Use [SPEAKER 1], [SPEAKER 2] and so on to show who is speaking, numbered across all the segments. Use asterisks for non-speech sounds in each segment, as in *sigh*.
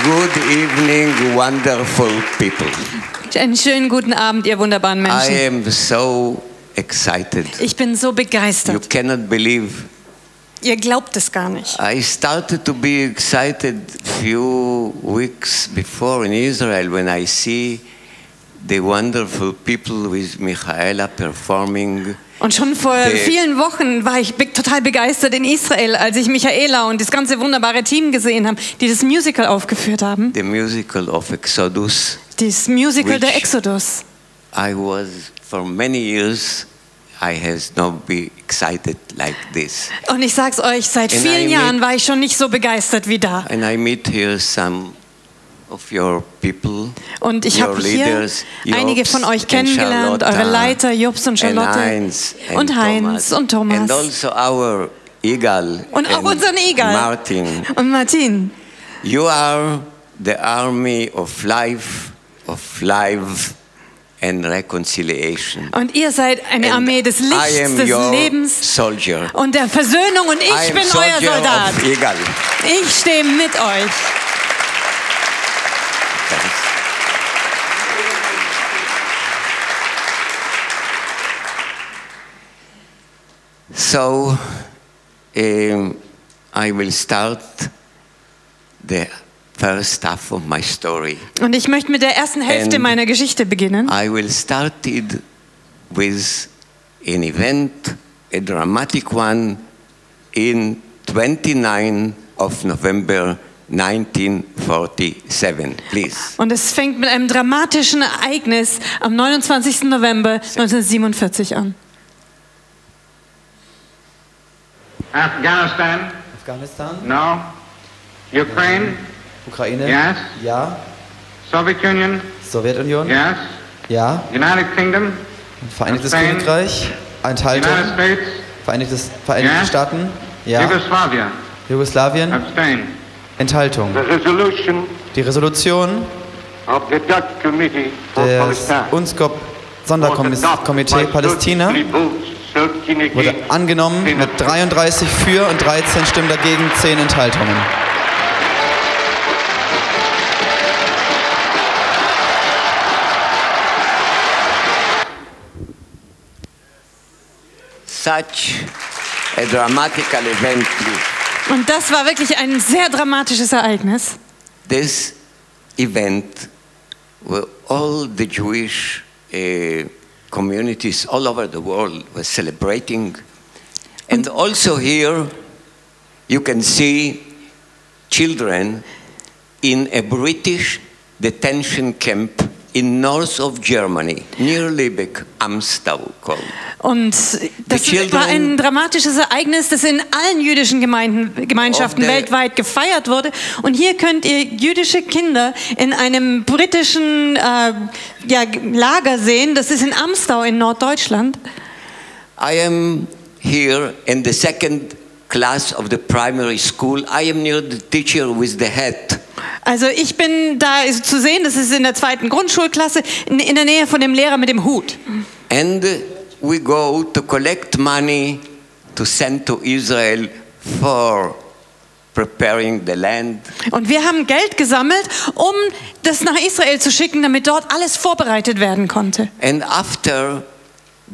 [SPEAKER 1] Good evening, wonderful people.
[SPEAKER 2] Einen schönen guten Abend, ihr wunderbaren
[SPEAKER 1] I
[SPEAKER 2] Menschen.
[SPEAKER 1] am so excited.
[SPEAKER 2] Ich bin so
[SPEAKER 1] You
[SPEAKER 2] begeistert.
[SPEAKER 1] cannot believe.
[SPEAKER 2] Ihr glaubt es gar nicht.
[SPEAKER 1] I started to be excited few weeks before in Israel when I see the wonderful people with Michaela performing.
[SPEAKER 2] Und schon vor
[SPEAKER 1] Der-
[SPEAKER 2] vielen Wochen war ich total begeistert in Israel, als ich Michaela und das ganze wunderbare Team gesehen habe, die das Musical aufgeführt haben.
[SPEAKER 1] The musical of Exodus.
[SPEAKER 2] Das Musical der Exodus.
[SPEAKER 1] I was for many years. I has not been excited like this.
[SPEAKER 2] Und ich sag's euch, seit
[SPEAKER 1] And
[SPEAKER 2] vielen
[SPEAKER 1] I
[SPEAKER 2] Jahren
[SPEAKER 1] meet-
[SPEAKER 2] war ich schon nicht so begeistert wie da.
[SPEAKER 1] And I meet here some people.
[SPEAKER 2] Und ich habe hier
[SPEAKER 1] leaders,
[SPEAKER 2] einige von euch
[SPEAKER 1] and
[SPEAKER 2] kennengelernt, eure Leiter, Jobs und
[SPEAKER 1] and
[SPEAKER 2] Charlotte
[SPEAKER 1] Heinz and
[SPEAKER 2] und Heinz
[SPEAKER 1] Thomas.
[SPEAKER 2] und Thomas
[SPEAKER 1] And also our Eagle
[SPEAKER 2] und auch
[SPEAKER 1] and
[SPEAKER 2] unseren Egal
[SPEAKER 1] Martin.
[SPEAKER 2] und Martin.
[SPEAKER 1] You are the army of life, of life and reconciliation.
[SPEAKER 2] Und ihr seid eine
[SPEAKER 1] And
[SPEAKER 2] Armee des Lichts, des Lebens
[SPEAKER 1] soldier.
[SPEAKER 2] und der Versöhnung und
[SPEAKER 1] I
[SPEAKER 2] ich
[SPEAKER 1] am
[SPEAKER 2] bin euer Soldat. Ich stehe mit euch.
[SPEAKER 1] So um, I will start the first half of my story.
[SPEAKER 2] Und ich möchte mit der ersten Hälfte
[SPEAKER 1] And-
[SPEAKER 2] meiner Geschichte beginnen.
[SPEAKER 1] I will start it with an event, a dramatic one, in 29 of November 1947. Please.
[SPEAKER 2] Und es fängt mit einem dramatischen Ereignis am 29. November 1947 an.
[SPEAKER 3] Afghanistan?
[SPEAKER 4] Afghanistan?
[SPEAKER 3] No. Ukraine?
[SPEAKER 4] Ukraine?
[SPEAKER 3] Yes.
[SPEAKER 4] Ja.
[SPEAKER 3] Soviet Union?
[SPEAKER 4] Sowjetunion?
[SPEAKER 3] Yes.
[SPEAKER 4] Ja.
[SPEAKER 3] United Kingdom?
[SPEAKER 4] Vereinigtes
[SPEAKER 3] Spain?
[SPEAKER 4] Königreich?
[SPEAKER 3] United
[SPEAKER 4] Enthaltung?
[SPEAKER 3] States?
[SPEAKER 4] Vereinigtes, Vereinigte
[SPEAKER 3] Ja.
[SPEAKER 4] Staaten? Ja.
[SPEAKER 3] Yugoslavia?
[SPEAKER 4] Jugoslawien?
[SPEAKER 3] Abstain.
[SPEAKER 4] Enthaltung.
[SPEAKER 5] The resolution
[SPEAKER 4] Die Resolution
[SPEAKER 5] of the Dutch Committee for
[SPEAKER 4] des UNSCOP Sonderkomitee Palästina
[SPEAKER 5] 33 votes, 13
[SPEAKER 4] wurde angenommen mit 33 für und 13 Stimmen dagegen, 10 Enthaltungen.
[SPEAKER 1] Such a dramatical event.
[SPEAKER 2] Und das war wirklich ein sehr dramatisches Ereignis.
[SPEAKER 1] This event, where all the Jewish uh, communities all over the world were celebrating, and also here you can see children in a British detention camp in north of Germany, near Lübeck, Amstel called.
[SPEAKER 2] Und das war ein dramatisches Ereignis, das in allen jüdischen Gemeinden, Gemeinschaften weltweit gefeiert wurde. Und hier könnt ihr jüdische Kinder in einem britischen äh, ja, Lager sehen. Das ist in Amstau in Norddeutschland.
[SPEAKER 1] I am here in the second class of the primary school. I am near the teacher with the hat.
[SPEAKER 2] Also ich bin da ist zu sehen, das ist in der zweiten Grundschulklasse, in, in der Nähe von dem Lehrer mit dem Hut.
[SPEAKER 1] And we go to collect money to send to Israel for preparing the land.
[SPEAKER 2] Und wir haben Geld gesammelt, um das nach Israel zu schicken, damit dort alles vorbereitet werden konnte.
[SPEAKER 1] And after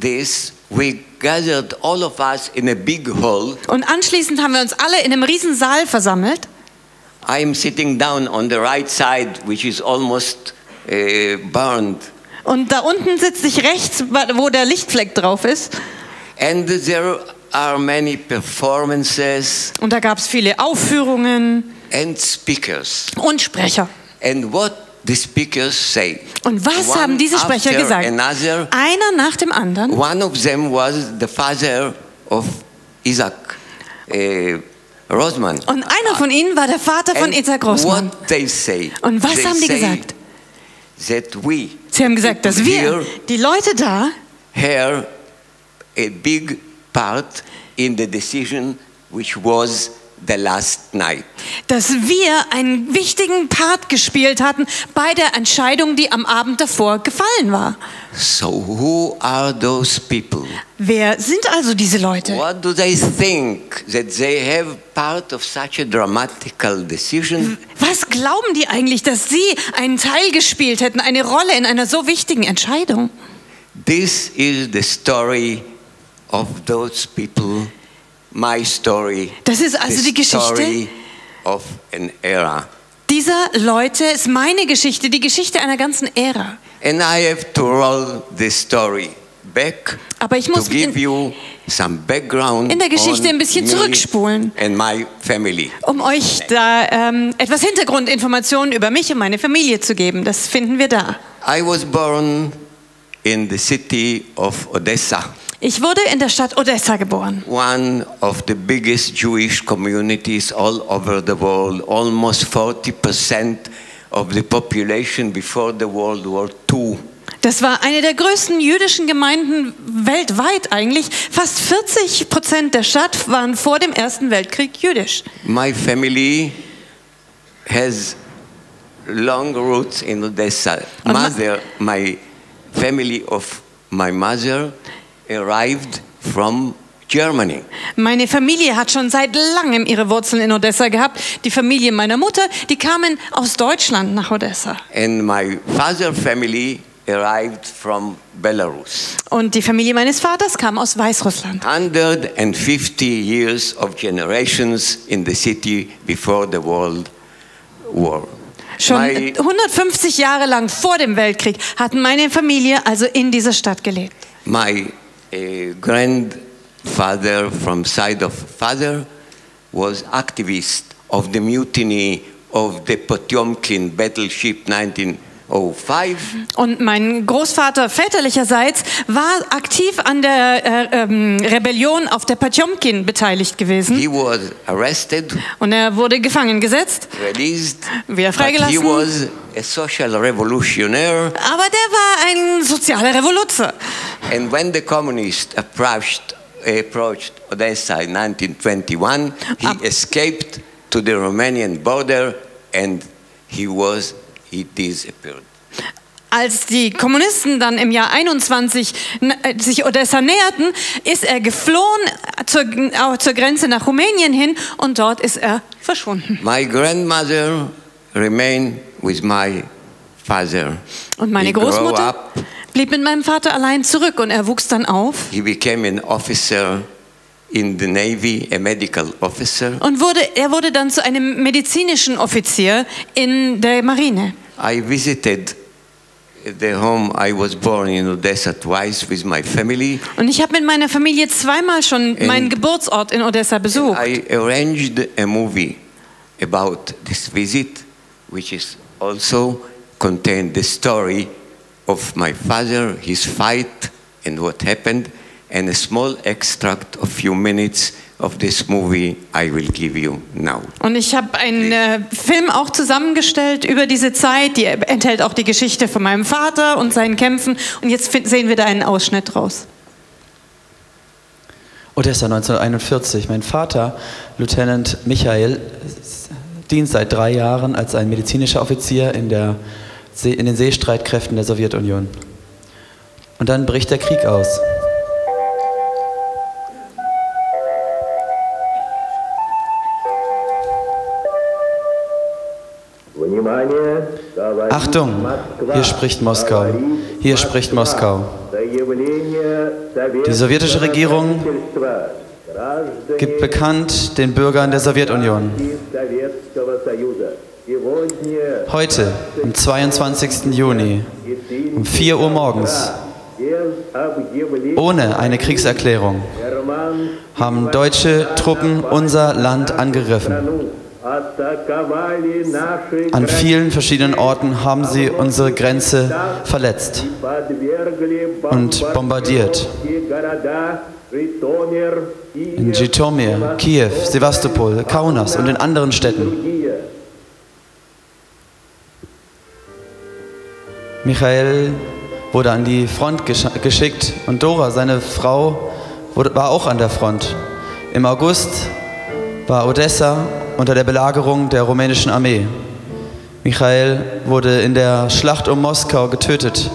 [SPEAKER 1] this, we gathered all of us in a big hall.
[SPEAKER 2] Und anschließend haben wir uns alle in einem riesen Saal versammelt.
[SPEAKER 1] I am sitting down on the right side, which is almost uh, burned.
[SPEAKER 2] Und da unten sitze ich rechts, wo der Lichtfleck drauf ist.
[SPEAKER 1] And there are many performances
[SPEAKER 2] Und da gab es viele Aufführungen
[SPEAKER 1] and speakers.
[SPEAKER 2] und Sprecher.
[SPEAKER 1] And what the speakers say.
[SPEAKER 2] Und was
[SPEAKER 1] One
[SPEAKER 2] haben diese Sprecher gesagt?
[SPEAKER 1] Another,
[SPEAKER 2] Einer nach dem anderen.
[SPEAKER 1] one of them was the father of Isaac uh, Rosman.
[SPEAKER 2] Und einer von ihnen war der Vater von Isaac Grossmann.
[SPEAKER 1] Say.
[SPEAKER 2] Und was haben die gesagt?
[SPEAKER 1] That we
[SPEAKER 2] Sie haben gesagt, dass wir,
[SPEAKER 1] here
[SPEAKER 2] die Leute da,
[SPEAKER 1] have a big part in the decision which was the last night.
[SPEAKER 2] dass wir einen wichtigen Part gespielt hatten bei der Entscheidung, die am Abend davor gefallen war.
[SPEAKER 1] So, who are those people?
[SPEAKER 2] Wer sind also diese Leute?
[SPEAKER 1] What do they think that they have part of such a dramatical decision?
[SPEAKER 2] Was glauben die eigentlich, dass sie einen Teil gespielt hätten, eine Rolle in einer so wichtigen Entscheidung?
[SPEAKER 1] This is the story of those people, my story.
[SPEAKER 2] Das ist also die Geschichte
[SPEAKER 1] of an era.
[SPEAKER 2] dieser Leute, ist meine Geschichte, die Geschichte einer ganzen Ära.
[SPEAKER 1] And I have to roll this story back
[SPEAKER 2] Aber ich muss
[SPEAKER 1] to give you some background
[SPEAKER 2] in der Geschichte ein bisschen zurückspulen.
[SPEAKER 1] and my family.
[SPEAKER 2] Um euch da ähm, etwas Hintergrundinformationen über mich und meine Familie zu geben. Das finden wir da.
[SPEAKER 1] I was born in the city of Odessa,
[SPEAKER 2] Ich wurde in der Stadt Odessa geboren.
[SPEAKER 1] one of the biggest Jewish communities all over the world. Almost 40% of the population before the World War II.
[SPEAKER 2] Das war eine der größten jüdischen Gemeinden weltweit eigentlich. Fast 40 Prozent der Stadt waren vor dem Ersten Weltkrieg jüdisch.
[SPEAKER 1] My family has long roots in Odessa. Mother, my family of my mother arrived from Germany.
[SPEAKER 2] Meine Familie hat schon seit langem ihre Wurzeln in Odessa gehabt. Die Familie meiner Mutter, die kamen aus Deutschland nach Odessa.
[SPEAKER 1] And my father family arrived from Belarus.
[SPEAKER 2] Und die Familie meines Vaters kam aus Weißrussland.
[SPEAKER 1] 150 years of generations in the city before the World War.
[SPEAKER 2] Schon
[SPEAKER 1] My
[SPEAKER 2] 150 Jahre lang vor dem Weltkrieg hatten meine Familie also in dieser Stadt gelebt.
[SPEAKER 1] My uh, grandfather from side of father was activist of the mutiny of the Potemkin battleship 1905
[SPEAKER 2] Und mein Großvater väterlicherseits war aktiv an der äh, ähm, Rebellion auf der Potjomkin beteiligt gewesen.
[SPEAKER 1] he was arrested
[SPEAKER 2] Und er wurde gefangen gesetzt.
[SPEAKER 1] released
[SPEAKER 2] Wieder
[SPEAKER 1] but he
[SPEAKER 2] freigelassen.
[SPEAKER 1] was a social revolutionary
[SPEAKER 2] Aber der war ein sozialer Revoluzer.
[SPEAKER 1] and when the communists approached approached Odessa in 1921 he
[SPEAKER 2] Ab-
[SPEAKER 1] escaped to the Romanian border and he was he disappeared
[SPEAKER 2] Als die Kommunisten dann im Jahr 21 n- äh, sich Odessa näherten, ist er geflohen zur, zur Grenze nach Rumänien hin und dort ist er verschwunden.
[SPEAKER 1] My grandmother remained with my father.
[SPEAKER 2] Und meine
[SPEAKER 1] he
[SPEAKER 2] Großmutter blieb mit meinem Vater allein zurück und er wuchs dann auf
[SPEAKER 1] He became an officer in the Navy, a medical officer.
[SPEAKER 2] und wurde, er wurde dann zu einem medizinischen Offizier in der Marine.
[SPEAKER 1] I visited the home I was born in Odessa twice with my family.
[SPEAKER 2] Und ich habe mit meiner Familie zweimal schon meinen Geburtsort in Odessa besucht.
[SPEAKER 1] I arranged a movie about this visit, which is also contained the story of my father, his fight, and what happened, and a small extract of few minutes of this movie I will give you now.
[SPEAKER 2] Und ich habe einen äh, Film auch zusammengestellt über diese Zeit, die enthält auch die Geschichte von meinem Vater und seinen Kämpfen. Und jetzt sehen wir da einen Ausschnitt draus.
[SPEAKER 4] Odessa 1941. Mein Vater, Lieutenant Michael, dient seit drei Jahren als ein medizinischer Offizier in, der See, in den Seestreitkräften der Sowjetunion. Und dann bricht der Krieg aus. Achtung, hier spricht Moskau. Hier spricht Moskau. Die sowjetische Regierung gibt bekannt den Bürgern der Sowjetunion. Heute, am 22. Juni, um 4 Uhr morgens, ohne eine Kriegserklärung, haben deutsche Truppen unser Land angegriffen. An vielen verschiedenen Orten haben sie unsere Grenze verletzt und bombardiert. In Jitomir, Kiew, Sevastopol, Kaunas und in anderen Städten. Michael wurde an die Front gesch geschickt und Dora, seine Frau, war auch an der Front. Im August war Odessa unter der Belagerung der rumänischen Armee. Michael wurde in der Schlacht um Moskau getötet.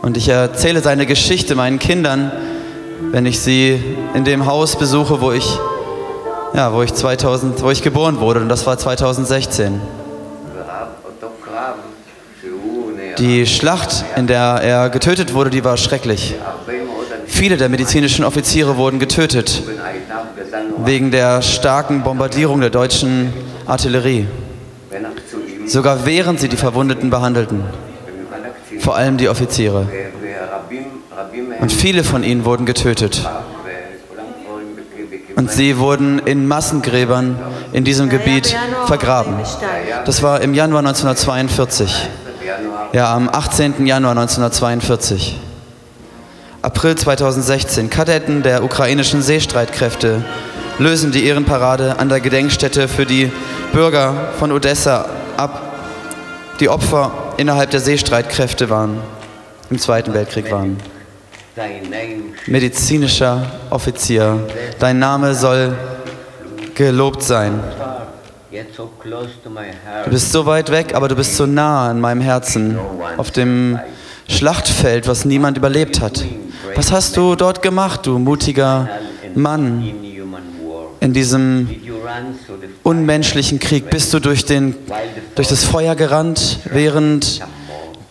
[SPEAKER 4] Und ich erzähle seine Geschichte meinen Kindern, wenn ich sie in dem Haus besuche, wo ich, ja, wo ich, 2000, wo ich geboren wurde. Und das war 2016. Die Schlacht, in der er getötet wurde, die war schrecklich. Viele der medizinischen Offiziere wurden getötet wegen der starken Bombardierung der deutschen Artillerie. Sogar während sie die Verwundeten behandelten. Vor allem die Offiziere. Und viele von ihnen wurden getötet. Und sie wurden in Massengräbern in diesem Gebiet vergraben. Das war im Januar 1942. Ja, am 18. Januar 1942. April 2016. Kadetten der ukrainischen Seestreitkräfte lösen die Ehrenparade an der Gedenkstätte für die Bürger von Odessa ab, die Opfer innerhalb der Seestreitkräfte waren, im Zweiten Weltkrieg waren. Medizinischer Offizier, dein Name soll gelobt sein. Du bist so weit weg, aber du bist so nah an meinem Herzen, auf dem Schlachtfeld, was niemand überlebt hat. Was hast du dort gemacht, du mutiger Mann? In diesem unmenschlichen Krieg bist du durch, den, durch das Feuer gerannt, während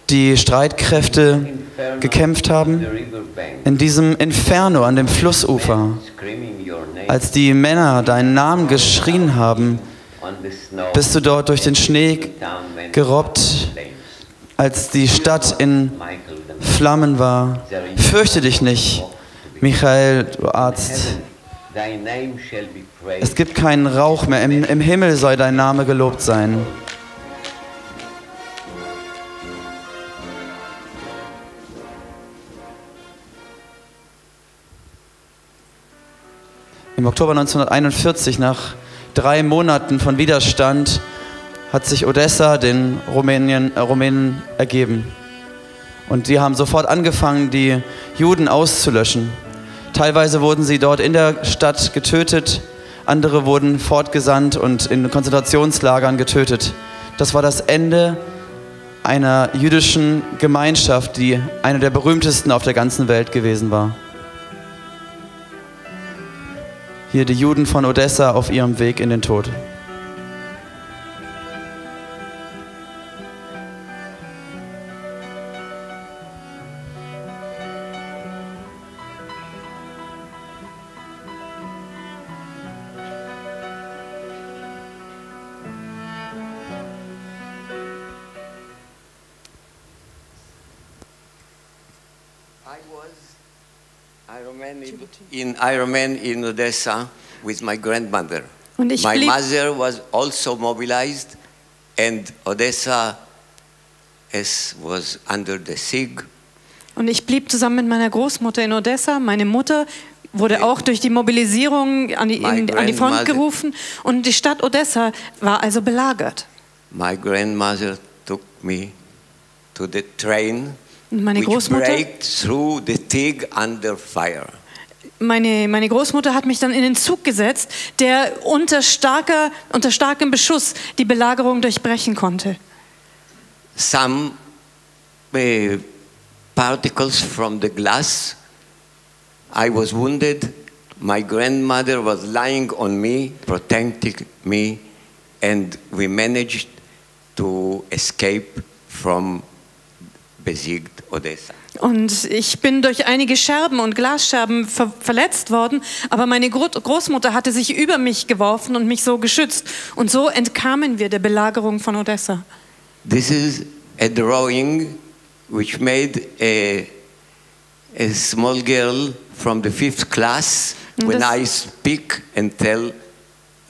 [SPEAKER 4] die Streitkräfte gekämpft haben. In diesem Inferno an dem Flussufer, als die Männer deinen Namen geschrien haben, bist du dort durch den Schnee gerobbt, als die Stadt in Flammen war. Fürchte dich nicht, Michael, du Arzt. Es gibt keinen Rauch mehr. Im, Im Himmel soll dein Name gelobt sein. Im Oktober 1941, nach drei Monaten von Widerstand, hat sich Odessa den Rumänien, äh, Rumänen ergeben. Und die haben sofort angefangen, die Juden auszulöschen. Teilweise wurden sie dort in der Stadt getötet, andere wurden fortgesandt und in Konzentrationslagern getötet. Das war das Ende einer jüdischen Gemeinschaft, die eine der berühmtesten auf der ganzen Welt gewesen war. Hier die Juden von Odessa auf ihrem Weg in den Tod.
[SPEAKER 1] In Ironman in Odessa with my grandmother.
[SPEAKER 2] Und ich
[SPEAKER 1] my
[SPEAKER 2] blieb-
[SPEAKER 1] mother was also mobilized, and Odessa is, was under the siege.
[SPEAKER 2] Und ich blieb zusammen mit meiner Großmutter in Odessa. Meine Mutter wurde auch durch die Mobilisierung an die, in, an die Front gerufen. Und die Stadt Odessa war also belagert.
[SPEAKER 1] My grandmother took me to the train,
[SPEAKER 2] meine
[SPEAKER 1] which
[SPEAKER 2] Großmutter,
[SPEAKER 1] braked through the Tig under fire.
[SPEAKER 2] Meine, meine Großmutter hat mich dann in den Zug gesetzt, der unter, starker, unter starkem Beschuss die Belagerung durchbrechen konnte.
[SPEAKER 1] Some uh, particles from the glass. I was wounded. My grandmother was lying on me, protecting me, and we managed to escape from besieged Odessa.
[SPEAKER 2] Und ich bin durch einige Scherben und Glasscherben ver verletzt worden, aber meine Gro Großmutter hatte sich über mich geworfen und mich so geschützt. Und so entkamen wir der Belagerung von Odessa.
[SPEAKER 1] This is a drawing which made a, a small girl from the fifth class when
[SPEAKER 2] Das-
[SPEAKER 1] I speak and tell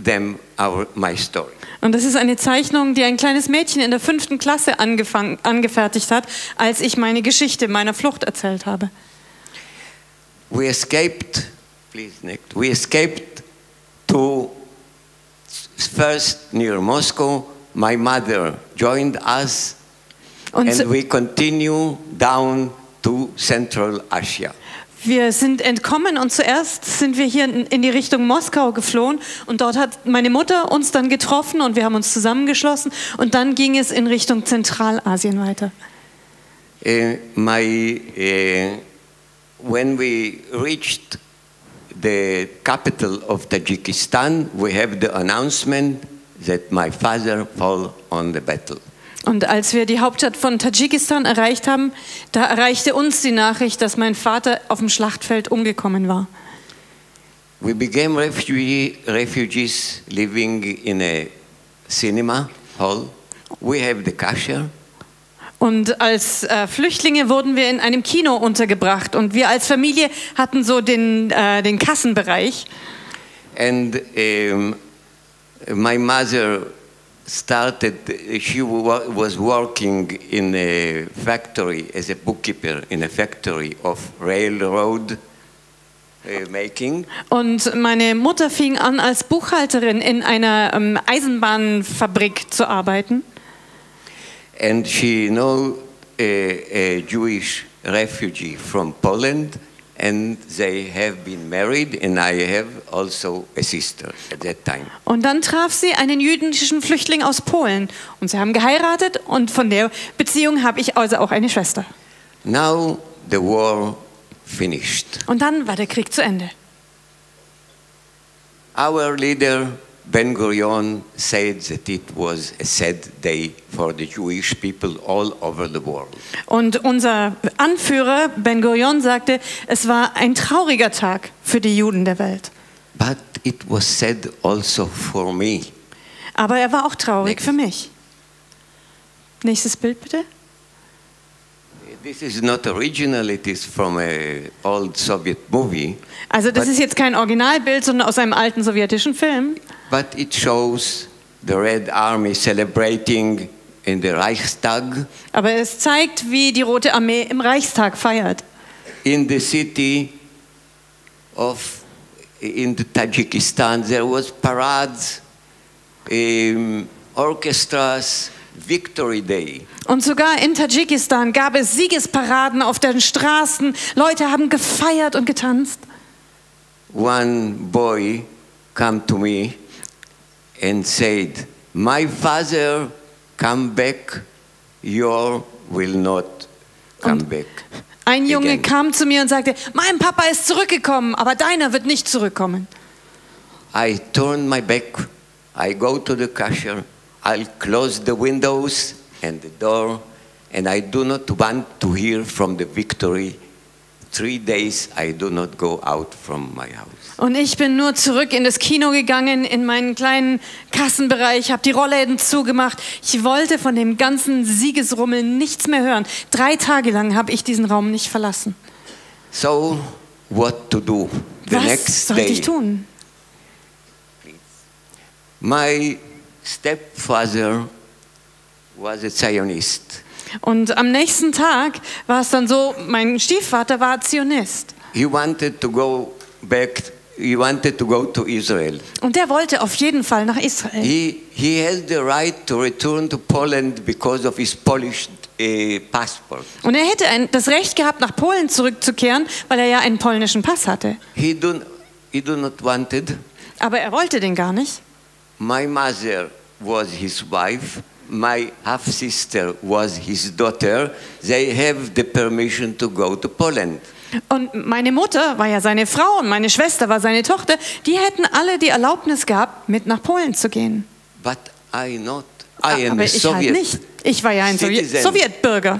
[SPEAKER 1] them our, my story.
[SPEAKER 2] Und das ist eine Zeichnung, die ein kleines Mädchen in der fünften Klasse angefertigt hat, als ich meine Geschichte meiner Flucht erzählt habe.
[SPEAKER 1] We escaped, please, next. We escaped to first near Moscow. My mother joined us,
[SPEAKER 2] Und
[SPEAKER 1] and we continue down to Central Asia.
[SPEAKER 2] Wir sind entkommen und zuerst sind wir hier in die Richtung Moskau geflohen und dort hat meine Mutter uns dann getroffen und wir haben uns zusammengeschlossen und dann ging es in Richtung Zentralasien weiter.
[SPEAKER 1] Uh, my, uh, when we reached the capital of Tajikistan, we have the announcement that my father fell on the battle.
[SPEAKER 2] Und als wir die Hauptstadt von Tadschikistan erreicht haben, da erreichte uns die Nachricht, dass mein Vater auf dem Schlachtfeld umgekommen war.
[SPEAKER 1] We became refugee, refugees living in a cinema hall. We have the kasher.
[SPEAKER 2] Und als äh, Flüchtlinge wurden wir in einem Kino untergebracht und wir als Familie hatten so den, äh, den Kassenbereich.
[SPEAKER 1] And um, my mother started, she wa- was working in a factory as a bookkeeper in a factory of railroad uh, making.
[SPEAKER 2] Und meine Mutter fing an, als Buchhalterin in einer ähm, Eisenbahnfabrik zu arbeiten.
[SPEAKER 1] And she know a, a Jewish refugee from Poland, and they have been married, and I have also a sister at that time.
[SPEAKER 2] Und dann traf sie einen jüdischen Flüchtling aus Polen. Und sie haben geheiratet und von der Beziehung habe ich also auch eine Schwester.
[SPEAKER 1] Now the war finished.
[SPEAKER 2] Und dann war der Krieg zu Ende.
[SPEAKER 1] Our leader Ben Gurion said that it was a sad day for the Jewish people all over the world.
[SPEAKER 2] Und unser Anführer Ben Gurion sagte, es war ein trauriger Tag für die Juden der Welt.
[SPEAKER 1] But it was sad also for me.
[SPEAKER 2] Aber er war auch traurig
[SPEAKER 1] Next.
[SPEAKER 2] für mich. Nächstes Bild bitte.
[SPEAKER 1] This is not original, it is from an old Soviet movie,
[SPEAKER 2] Also das ist jetzt kein Originalbild, sondern aus einem alten sowjetischen Film.
[SPEAKER 1] But it shows the Red Army celebrating in the Reichstag
[SPEAKER 2] Aber es zeigt, wie die Rote Armee im Reichstag feiert.
[SPEAKER 1] in the city of in the Tajikistan. There was parades, um, orchestras, Victory Day.
[SPEAKER 2] Und sogar in Tadschikistan gab es Siegesparaden auf den Straßen. Leute haben gefeiert und getanzt.
[SPEAKER 1] One boy come to me and said, "My father come back, your will not come back."
[SPEAKER 2] Ein Junge
[SPEAKER 1] Again.
[SPEAKER 2] kam zu mir und sagte, mein Papa ist zurückgekommen, aber deiner wird nicht zurückkommen.
[SPEAKER 1] I turn my back. I go to the cashier. I'll close the windows and the door, and I do not want to hear from the victory. Three days I do not go out from my house.
[SPEAKER 2] Und ich bin nur zurück in das Kino gegangen, in meinen kleinen Kassenbereich, habe die Rollläden zugemacht. Ich wollte von dem ganzen Siegesrummel nichts mehr hören. Drei Tage lang habe ich diesen Raum nicht verlassen.
[SPEAKER 1] So, what to do? The
[SPEAKER 2] Was
[SPEAKER 1] next
[SPEAKER 2] sollte
[SPEAKER 1] day,
[SPEAKER 2] ich tun?
[SPEAKER 1] my stepfather was a Zionist.
[SPEAKER 2] Und am nächsten Tag war es dann so, mein Stiefvater war Zionist.
[SPEAKER 1] He wanted to go back. He wanted to go to Israel.
[SPEAKER 2] Und der wollte auf jeden Fall nach Israel.
[SPEAKER 1] He, he has the right to return to Poland because of his Polish uh, passport.
[SPEAKER 2] Und er hätte ein, das Recht gehabt, nach Polen zurückzukehren, weil er ja einen polnischen Pass hatte.
[SPEAKER 1] He do, he do not wanted.
[SPEAKER 2] Aber er wollte den gar nicht.
[SPEAKER 1] My mother was his wife. My half sister was his daughter. They have the permission to go to Poland.
[SPEAKER 2] Und meine Mutter war ja seine Frau und meine Schwester war seine Tochter. Die hätten alle die Erlaubnis gehabt, mit nach Polen zu gehen.
[SPEAKER 1] But I not. I am
[SPEAKER 2] Aber ich
[SPEAKER 1] Soviet.
[SPEAKER 2] halt nicht. Ich war ja ein Sowjet. Sowjetbürger.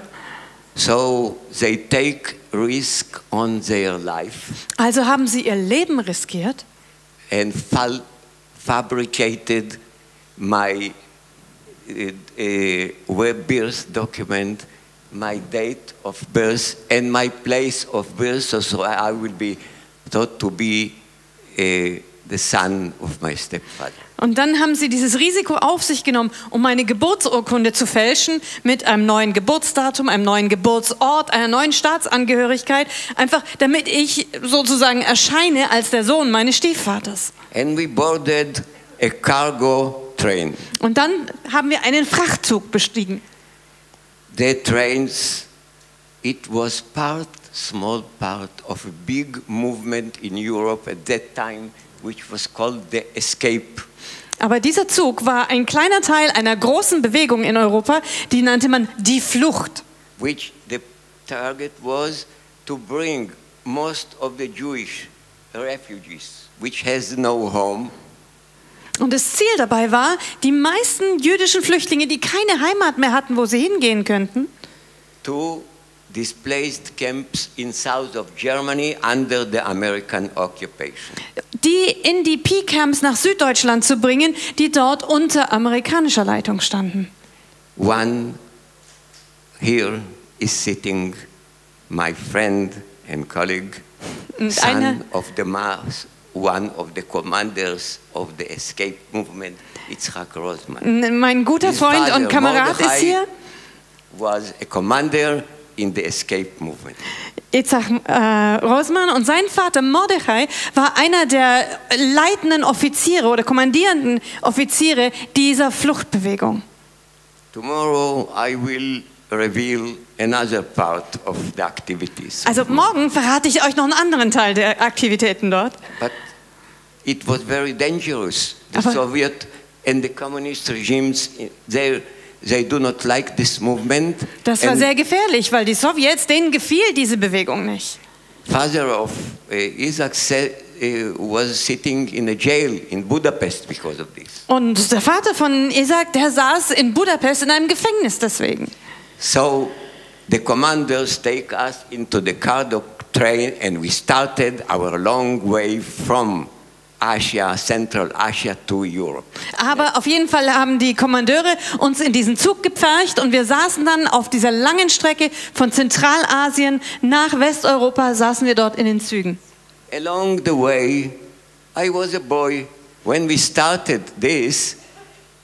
[SPEAKER 1] So they take risk on their life
[SPEAKER 2] Also haben sie ihr Leben riskiert
[SPEAKER 1] and fabricated my uh, uh, web birth document, my date of birth, and my place of birth, so, so I will be thought to be uh, the son of my stepfather.
[SPEAKER 2] Und dann haben sie dieses Risiko auf sich genommen, um meine Geburtsurkunde zu fälschen mit einem neuen Geburtsdatum, einem neuen Geburtsort, einer neuen Staatsangehörigkeit, einfach damit ich sozusagen erscheine als der Sohn meines Stiefvaters.
[SPEAKER 1] And we boarded a cargo train.
[SPEAKER 2] Und dann haben wir einen Frachtzug bestiegen.
[SPEAKER 1] The trains, it was part small part of a big movement in Europe at that time, which was called the escape.
[SPEAKER 2] Aber dieser Zug war ein kleiner Teil einer großen Bewegung in Europa, die nannte man die Flucht.
[SPEAKER 1] which the target was to bring most of the Jewish refugees, which has no home,
[SPEAKER 2] Und das Ziel dabei war, die meisten jüdischen Flüchtlinge, die keine Heimat mehr hatten, wo sie hingehen könnten,
[SPEAKER 1] to displaced camps in south of Germany under the American occupation.
[SPEAKER 2] die in die P-Camps nach Süddeutschland zu bringen, die dort unter amerikanischer Leitung standen.
[SPEAKER 1] One here is sitting my friend and colleague, son of the mass, one of the commanders of the escape movement, Yitzhak Rosman.
[SPEAKER 2] Mein guter
[SPEAKER 1] His
[SPEAKER 2] Freund
[SPEAKER 1] father,
[SPEAKER 2] und Kamerad
[SPEAKER 1] Mordechai,
[SPEAKER 2] ist hier.
[SPEAKER 1] was a commander in the escape movement.
[SPEAKER 2] Itzhak äh, Rosman und sein Vater Mordechai war einer der leitenden Offiziere oder kommandierenden Offiziere dieser Fluchtbewegung.
[SPEAKER 1] Tomorrow I will reveal another part of the activities.
[SPEAKER 2] Also morgen verrate ich euch noch einen anderen Teil der Aktivitäten dort.
[SPEAKER 1] But it was very dangerous. The
[SPEAKER 2] Aber-
[SPEAKER 1] Soviet and the communist regimes, they, they do not like this movement.
[SPEAKER 2] Das war
[SPEAKER 1] and
[SPEAKER 2] sehr gefährlich, weil die Sowjets, denen gefiel diese Bewegung nicht.
[SPEAKER 1] father of uh, Isaac said, uh, was sitting in a jail in Budapest because of this.
[SPEAKER 2] Und der Vater von Isaac, der saß in Budapest in einem Gefängnis deswegen.
[SPEAKER 1] So the commanders take us into the Kardok train and we started our long way from Asia, Central Asia to Europe.
[SPEAKER 2] Aber auf jeden Fall haben die Kommandeure uns in diesen Zug gepfercht und wir saßen dann auf dieser langen Strecke von Zentralasien nach Westeuropa, saßen wir dort in den Zügen.
[SPEAKER 1] Along the way, I was a boy. When we started this,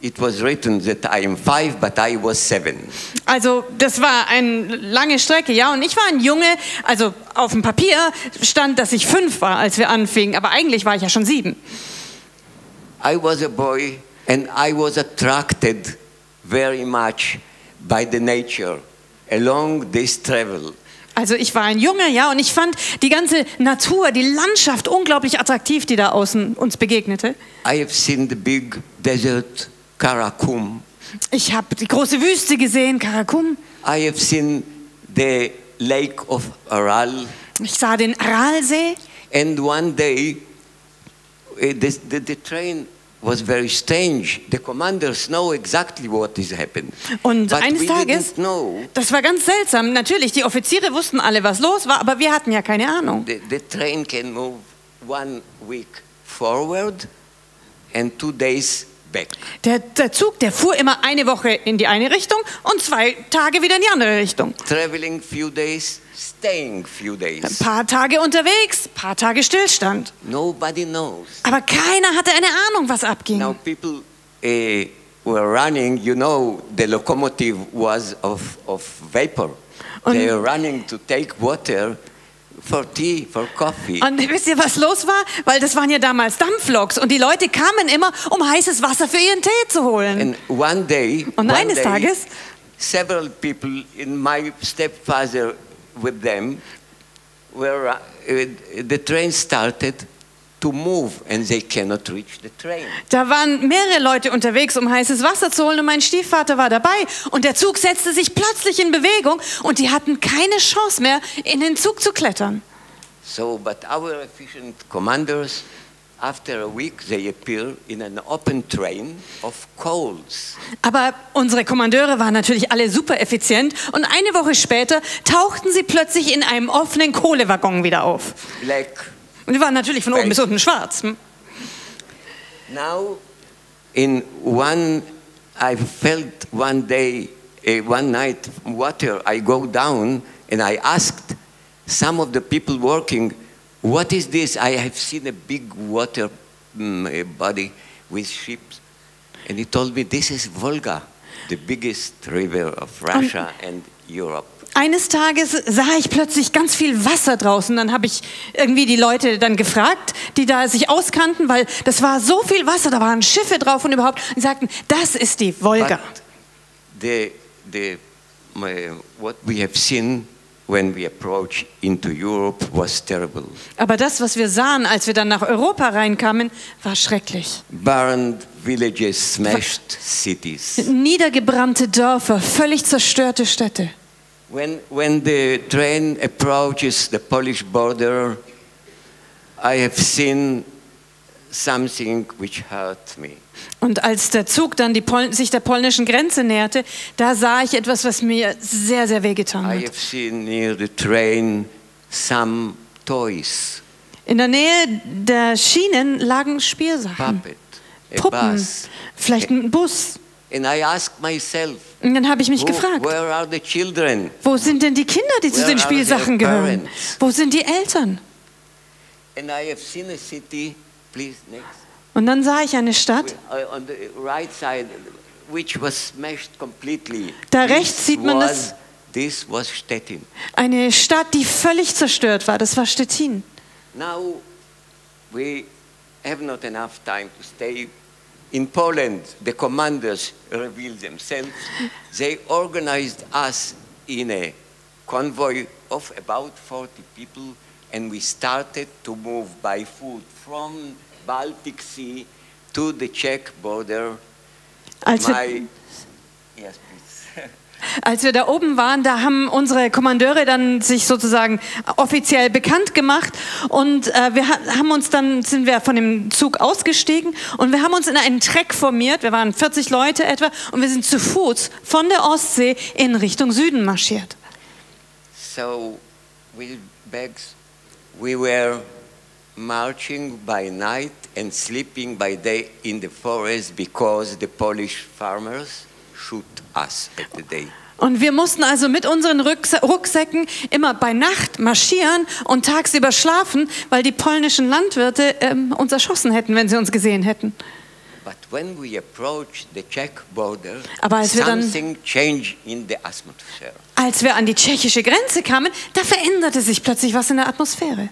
[SPEAKER 1] it was written that I am five, but I was seven.
[SPEAKER 2] Also das war eine lange Strecke, ja. Und ich war ein Junge, also auf dem Papier stand, dass ich fünf war, als wir anfingen, aber eigentlich war ich ja schon sieben.
[SPEAKER 1] I was a boy and I was attracted very much by the nature along this travel.
[SPEAKER 2] Also ich war ein Junge, ja, und ich fand die ganze Natur, die Landschaft unglaublich attraktiv, die da außen uns begegnete.
[SPEAKER 1] I have seen the big desert Karakum.
[SPEAKER 2] Ich habe die große Wüste gesehen, Karakum.
[SPEAKER 1] I have seen the lake of Aral.
[SPEAKER 2] Ich sah den Aralsee.
[SPEAKER 1] And one day, eh, this, the, the train was very strange. The commanders know exactly what is happening.
[SPEAKER 2] Und
[SPEAKER 1] but
[SPEAKER 2] eines Tages, das war ganz seltsam. Natürlich, die Offiziere wussten alle, was los war, aber wir hatten ja keine Ahnung.
[SPEAKER 1] The, the train can move one week forward and two days back.
[SPEAKER 2] Der, der Zug, der fuhr immer eine Woche in die eine Richtung und zwei Tage wieder in die andere Richtung.
[SPEAKER 1] Traveling few days, staying few
[SPEAKER 2] Ein
[SPEAKER 1] days.
[SPEAKER 2] paar Tage unterwegs, paar Tage Stillstand.
[SPEAKER 1] Nobody knows.
[SPEAKER 2] Aber keiner hatte eine Ahnung, was abging.
[SPEAKER 1] Now people uh, were running, you know, the locomotive was of, of vapor.
[SPEAKER 2] Und-
[SPEAKER 1] they were running to take water for tea, for coffee.
[SPEAKER 2] Und wisst ihr, was los war? Weil das waren ja damals Dampfloks und die Leute kamen immer, um heißes Wasser für ihren Tee zu holen.
[SPEAKER 1] And one day,
[SPEAKER 2] Und
[SPEAKER 1] one
[SPEAKER 2] eines
[SPEAKER 1] day,
[SPEAKER 2] Tages-
[SPEAKER 1] several people, in my stepfather with them, were, uh, the train started
[SPEAKER 2] Da waren mehrere Leute unterwegs, um heißes Wasser zu holen und mein Stiefvater war dabei und der Zug setzte sich plötzlich in Bewegung und die hatten keine Chance mehr, in den Zug zu klettern.
[SPEAKER 1] So, but our efficient commanders, after a week, they appear in an open train of coals.
[SPEAKER 2] Aber unsere Kommandeure waren natürlich alle super effizient und eine Woche später tauchten sie plötzlich in einem offenen Kohlewaggon wieder auf.
[SPEAKER 1] Black.
[SPEAKER 2] Und die waren natürlich von oben bis unten schwarz. hm?
[SPEAKER 1] Now, in one, I felt one day, uh, one night, water, I go down and I asked some of the people working, what is this? I have seen a big water mm, uh, body with ships. And he told me, this is Volga, the biggest river of Russia and Europe.
[SPEAKER 2] Eines Tages sah ich plötzlich ganz viel Wasser draußen. Dann habe ich irgendwie die Leute dann gefragt, die da sich auskannten, weil das war so viel Wasser, da waren Schiffe drauf und überhaupt. Und sagten, das ist die Wolga.
[SPEAKER 1] But the, the, my, what we have seen when we approached into Europe was terrible.
[SPEAKER 2] Aber das, was wir sahen, als wir dann nach Europa reinkamen, war schrecklich.
[SPEAKER 1] Burned villages, smashed cities.
[SPEAKER 2] Niedergebrannte Dörfer, völlig zerstörte Städte.
[SPEAKER 1] When, when the train approaches the Polish border, I have seen something which hurt me.
[SPEAKER 2] Und als der Zug dann sich der polnischen Grenze näherte, da sah ich etwas, was mir sehr, sehr wehgetan
[SPEAKER 1] I
[SPEAKER 2] hat.
[SPEAKER 1] have seen near the train some toys,
[SPEAKER 2] In der Nähe der Schienen lagen Spielsachen,
[SPEAKER 1] puppet,
[SPEAKER 2] Puppen,
[SPEAKER 1] bus.
[SPEAKER 2] vielleicht ein Bus.
[SPEAKER 1] And I asked myself,
[SPEAKER 2] Und dann habe ich mich
[SPEAKER 1] who-
[SPEAKER 2] gefragt,
[SPEAKER 1] where are the children?
[SPEAKER 2] wo sind denn die Kinder, die zu
[SPEAKER 1] Where
[SPEAKER 2] den Spielsachen gehören? Wo sind die Eltern?
[SPEAKER 1] And I have seen a city, please
[SPEAKER 2] Und dann sah ich eine Stadt,
[SPEAKER 1] uh, on the right side, which was smashed completely.
[SPEAKER 2] Da
[SPEAKER 1] This
[SPEAKER 2] rechts sieht man
[SPEAKER 1] was,
[SPEAKER 2] das-
[SPEAKER 1] This was Stettin.
[SPEAKER 2] eine Stadt, die völlig zerstört war. Das war Stettin.
[SPEAKER 1] Now we have not enough time to stay. In Poland, the commanders revealed themselves. They organized us in a convoy of about 40 people, and we started to move by foot from Baltic Sea to the Czech border.
[SPEAKER 2] Als wir,
[SPEAKER 1] My, yes, please. *laughs*
[SPEAKER 2] als wir da oben waren, da haben unsere Kommandeure dann sich sozusagen offiziell bekannt gemacht und äh, wir ha- haben uns dann sind wir von dem Zug ausgestiegen und wir haben uns in einen Treck formiert. Wir waren 40 Leute etwa und wir sind zu Fuß von der Ostsee in Richtung Süden marschiert.
[SPEAKER 1] So, with bags, we were marching by night and sleeping by day in the forest because the Polish farmers shoot us at the day.
[SPEAKER 2] Und wir mussten also mit unseren Rucksäcken immer bei Nacht marschieren und tagsüber schlafen, weil die polnischen Landwirte ähm, uns erschossen hätten, wenn sie uns gesehen hätten.
[SPEAKER 1] But when we approached the Czech border,
[SPEAKER 2] Aber als wir dann-. Als wir an die tschechische Grenze kamen, da veränderte sich plötzlich was in der Atmosphäre.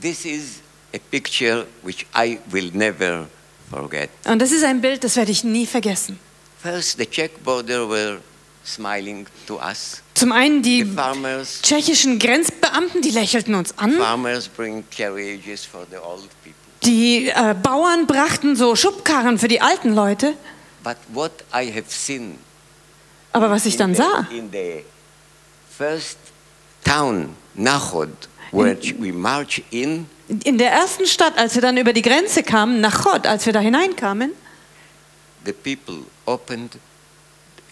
[SPEAKER 1] This is a picture which I will never forget.
[SPEAKER 2] Und das ist ein Bild, das werde ich nie vergessen.
[SPEAKER 1] First, the Czech border were smiling to us.
[SPEAKER 2] Zum einen
[SPEAKER 1] The
[SPEAKER 2] die
[SPEAKER 1] farmers,
[SPEAKER 2] tschechischen Grenzbeamten, die lächelten uns an.
[SPEAKER 1] farmers bring carriages for the old people.
[SPEAKER 2] Die äh, Bauern brachten so Schubkarren für die alten Leute.
[SPEAKER 1] But what I have seen
[SPEAKER 2] Aber was ich dann
[SPEAKER 1] in, the,
[SPEAKER 2] sah,
[SPEAKER 1] in the first town, Nahod, where we march in,
[SPEAKER 2] in der ersten Stadt, als wir dann über die Grenze kamen, nach Chod, als wir da hineinkamen,
[SPEAKER 1] the people opened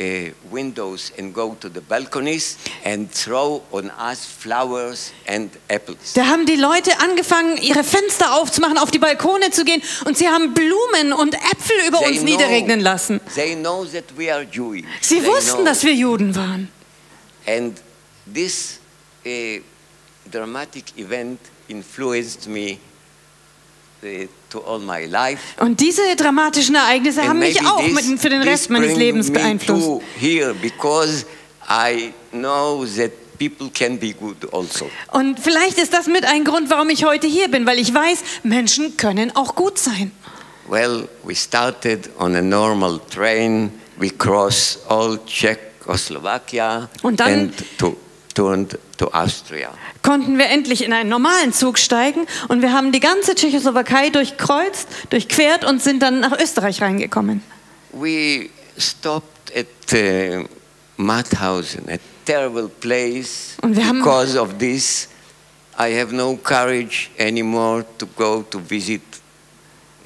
[SPEAKER 1] uh, windows and go to the balconies and throw on us flowers and apples.
[SPEAKER 2] Da haben die Leute angefangen, ihre Fenster aufzumachen, auf die Balkone zu gehen und sie haben Blumen und Äpfel über uns niederregnen lassen.
[SPEAKER 1] they know that we are Jewish.
[SPEAKER 2] Sie
[SPEAKER 1] They
[SPEAKER 2] wussten,
[SPEAKER 1] know.
[SPEAKER 2] dass wir Juden waren.
[SPEAKER 1] And this uh, dramatic event influenced me uh, to all my life.
[SPEAKER 2] Und diese dramatischen Ereignisse haben
[SPEAKER 1] And
[SPEAKER 2] mich auch mit, für den Rest meines Lebens beeinflusst.
[SPEAKER 1] to here because I know that people can be good also.
[SPEAKER 2] Und vielleicht ist das mit ein Grund, warum ich heute hier bin, weil ich weiß, Menschen können auch gut sein.
[SPEAKER 1] Well, we started on a normal train. We crossed all Czechoslovakia
[SPEAKER 2] Und dann-
[SPEAKER 1] and to.
[SPEAKER 2] Konnten wir endlich in einen normalen Zug steigen und wir haben die ganze Tschechoslowakei durchkreuzt, durchquert und sind dann nach Österreich reingekommen.
[SPEAKER 1] We stopped at uh, Mauthausen, a terrible place.
[SPEAKER 2] Und wir haben-
[SPEAKER 1] because of this, I have no courage anymore to go to visit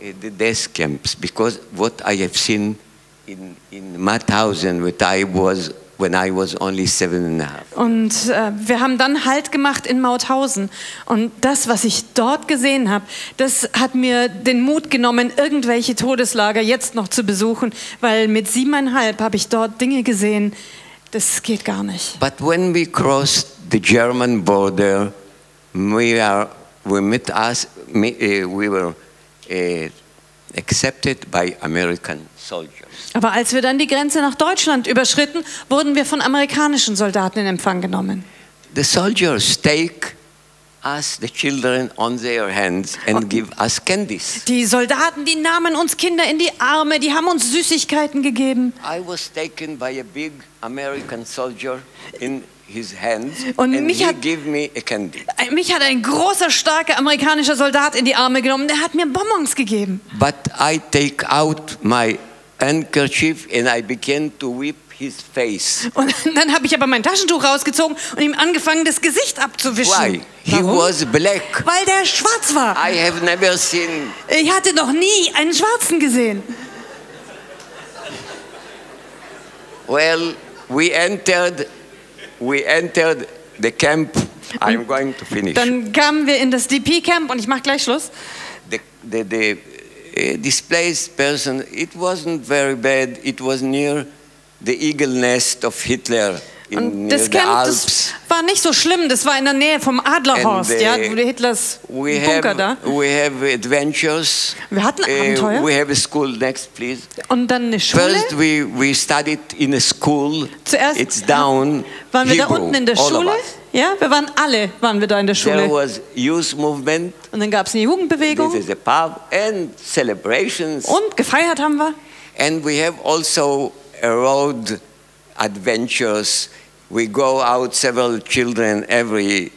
[SPEAKER 1] uh, the death camps because what I have seen in, in Mauthausen when I was when I was only seven and a half.
[SPEAKER 2] Und äh, wir haben dann Halt gemacht in Mauthausen. Und das, was ich dort gesehen habe, das hat mir den Mut genommen, irgendwelche Todeslager jetzt noch zu besuchen, weil mit siebeneinhalb habe ich dort Dinge gesehen, das geht gar nicht.
[SPEAKER 1] But when we crossed the German border, we are we met us. uh, We were uh, accepted by American soldiers.
[SPEAKER 2] Aber als wir dann die Grenze nach Deutschland überschritten, wurden wir von amerikanischen Soldaten in Empfang genommen.
[SPEAKER 1] The soldiers take us, the children, on their hands and give us candies.
[SPEAKER 2] Die Soldaten, die nahmen uns Kinder in die Arme, die haben uns Süßigkeiten gegeben.
[SPEAKER 1] I was taken by a big American soldier in
[SPEAKER 2] Und
[SPEAKER 1] and
[SPEAKER 2] mich
[SPEAKER 1] he
[SPEAKER 2] hat-
[SPEAKER 1] gave me a candy.
[SPEAKER 2] Mich hat ein großer, starker amerikanischer Soldat in die Arme genommen. Der hat mir Bonbons gegeben.
[SPEAKER 1] But I take out my handkerchief and I began to whip his face.
[SPEAKER 2] Und *laughs* dann habe ich aber mein Taschentuch rausgezogen und ihm angefangen, das Gesicht abzuwischen.
[SPEAKER 1] Why? He
[SPEAKER 2] Warum?
[SPEAKER 1] was black.
[SPEAKER 2] Weil der schwarz war.
[SPEAKER 1] I have never seen
[SPEAKER 2] Ich hatte noch nie einen Schwarzen gesehen.
[SPEAKER 1] Well, we entered, we entered the camp. I'm going to finish.
[SPEAKER 2] Dann kamen wir in das DP-Camp und ich mache gleich Schluss.
[SPEAKER 1] The, the, the uh, displaced person, it wasn't very bad. It was near the eagle nest of Hitler
[SPEAKER 2] Und das
[SPEAKER 1] the
[SPEAKER 2] Camp, das war nicht so schlimm. Das war in der Nähe vom Adlerhorst,
[SPEAKER 1] And, äh,
[SPEAKER 2] ja, Hitlers
[SPEAKER 1] We
[SPEAKER 2] Bunker da.
[SPEAKER 1] have, we have adventures.
[SPEAKER 2] Wir hatten
[SPEAKER 1] Uh,
[SPEAKER 2] Abenteuer.
[SPEAKER 1] we have a school next, please.
[SPEAKER 2] Und dann eine Schule.
[SPEAKER 1] First, we, we studied in a school.
[SPEAKER 2] Zuerst
[SPEAKER 1] it's down. *laughs*
[SPEAKER 2] waren wir da
[SPEAKER 1] Hebrew,
[SPEAKER 2] unten in der Schule. Ja, wir waren alle, waren wir da in der
[SPEAKER 1] There
[SPEAKER 2] Schule.
[SPEAKER 1] was youth movement.
[SPEAKER 2] Und dann gab es eine
[SPEAKER 1] This
[SPEAKER 2] Jugendbewegung
[SPEAKER 1] is a pub and celebrations.
[SPEAKER 2] und gefeiert haben wir.
[SPEAKER 1] And we have also a road adventures. We go out, several children, every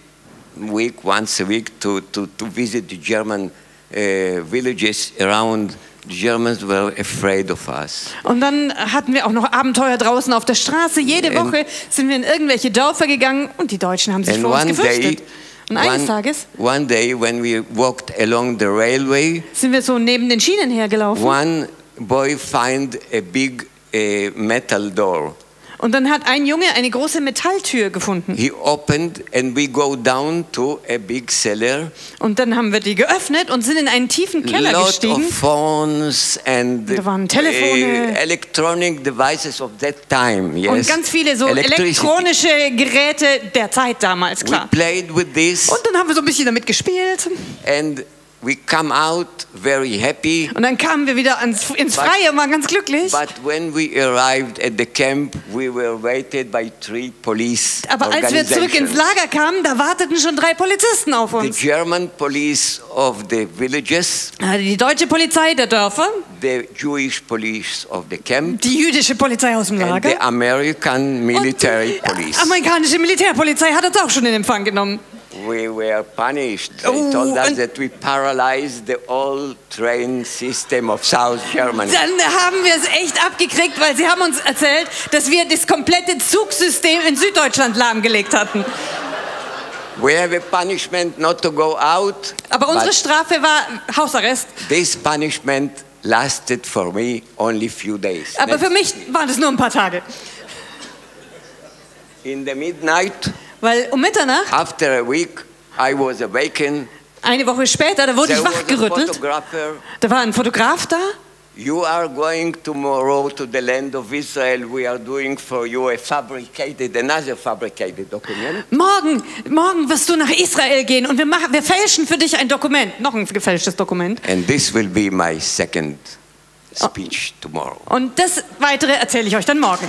[SPEAKER 1] week, once a week, to, to, to visit the German uh, villages around. The Germans were afraid of us.
[SPEAKER 2] Und dann hatten wir auch noch Abenteuer draußen auf der Straße. Jede
[SPEAKER 1] And-
[SPEAKER 2] Woche sind wir in irgendwelche Dörfer gegangen und die Deutschen haben sich
[SPEAKER 1] And
[SPEAKER 2] vor uns
[SPEAKER 1] one day,
[SPEAKER 2] gefürchtet. Und eines
[SPEAKER 1] one,
[SPEAKER 2] Tages
[SPEAKER 1] one day, when we walked along the railway,
[SPEAKER 2] sind wir so neben den Schienen hergelaufen.
[SPEAKER 1] one boy find a big uh, metal door.
[SPEAKER 2] Und dann hat ein Junge eine große Metalltür gefunden.
[SPEAKER 1] He opened, and we go down to a big cellar.
[SPEAKER 2] Und dann haben wir die geöffnet und sind in einen tiefen Keller
[SPEAKER 1] lot
[SPEAKER 2] gestiegen.
[SPEAKER 1] of phones and
[SPEAKER 2] Da waren Telefone.
[SPEAKER 1] uh, electronic devices of that time. Yes.
[SPEAKER 2] Und ganz viele so elektronische Geräte der Zeit damals,
[SPEAKER 1] We
[SPEAKER 2] klar.
[SPEAKER 1] played with this,
[SPEAKER 2] Und dann haben wir so ein bisschen damit gespielt.
[SPEAKER 1] and we come out very happy.
[SPEAKER 2] Und dann kamen wir wieder ans, ins
[SPEAKER 1] But-
[SPEAKER 2] Freie und waren ganz glücklich.
[SPEAKER 1] But when we arrived at the camp, we were waited by three police
[SPEAKER 2] Aber als wir zurück ins. Lager kamen, da warteten schon drei Polizisten auf
[SPEAKER 1] The
[SPEAKER 2] uns.
[SPEAKER 1] German police of the villages,
[SPEAKER 2] Also Die deutsche Polizei der Dörfer,
[SPEAKER 1] the Jewish police of the camp,
[SPEAKER 2] die jüdische Polizei aus dem
[SPEAKER 1] and
[SPEAKER 2] Lager
[SPEAKER 1] the American military police.
[SPEAKER 2] amerikanische Militärpolizei hat uns auch schon in Empfang genommen.
[SPEAKER 1] We were punished. They
[SPEAKER 2] Oh,
[SPEAKER 1] told us that we paralyzed the whole train system of South Germany.
[SPEAKER 2] Dann haben wir es echt abgekriegt, weil sie haben uns erzählt, dass wir das komplette Zugsystem in Süddeutschland lahmgelegt hatten.
[SPEAKER 1] We have a punishment not to go out,
[SPEAKER 2] Aber unsere Strafe war Hausarrest.
[SPEAKER 1] this punishment lasted for me only few days.
[SPEAKER 2] Aber für mich waren es nur ein paar Tage.
[SPEAKER 1] In the midnight,
[SPEAKER 2] Weil um Mitternacht,
[SPEAKER 1] after a week, I was awakened.
[SPEAKER 2] eine Woche später, da wurde
[SPEAKER 1] There
[SPEAKER 2] ich
[SPEAKER 1] was a
[SPEAKER 2] wachgerüttelt. Da war ein Fotograf da.
[SPEAKER 1] You are going tomorrow to the land of Israel. We are doing for you a fabricated, another fabricated document.
[SPEAKER 2] Morgen, morgen wirst du nach Israel gehen und wir, machen, wir fälschen für dich ein Dokument. Noch ein gefälschtes Dokument.
[SPEAKER 1] And this will be my second speech tomorrow.
[SPEAKER 2] Und das Weitere erzähle ich euch dann morgen.